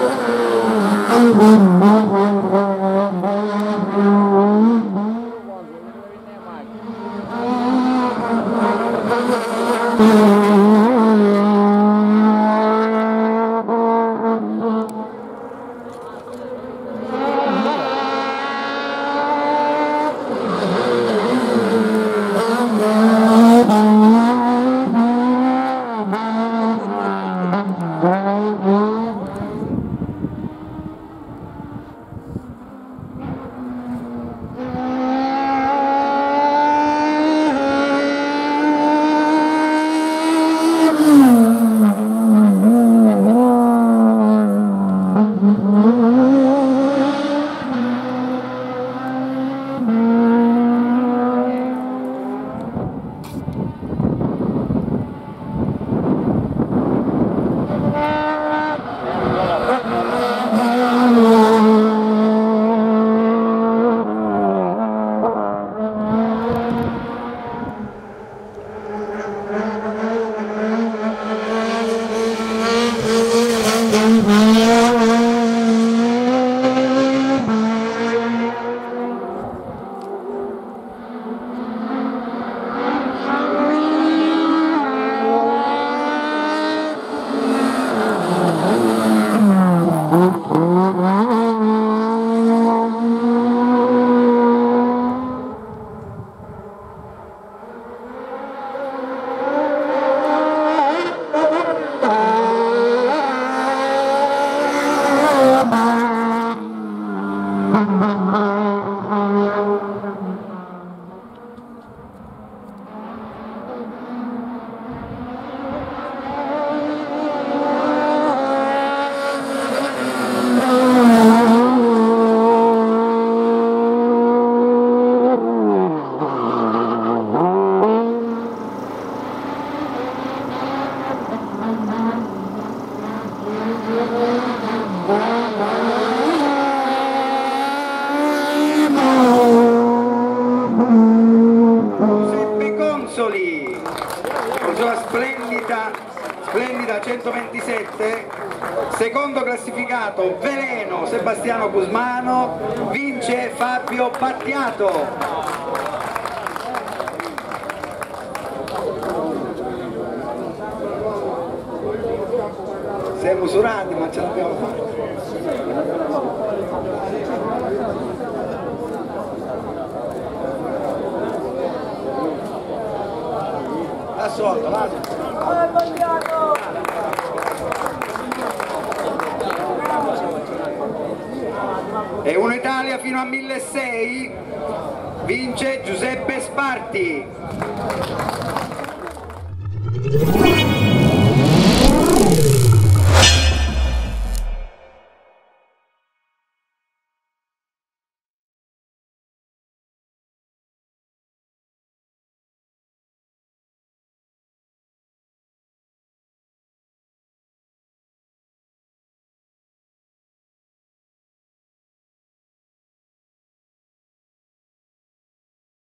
Oh, my God. Oh, my God. Con sua splendida, splendida 127 secondo classificato Veleno Sebastiano Cusmano vince Fabio Battiato. Siamo usurati ma ce l'abbiamo fatta E uno Italia fino a 1.600 vince Giuseppe Sparti.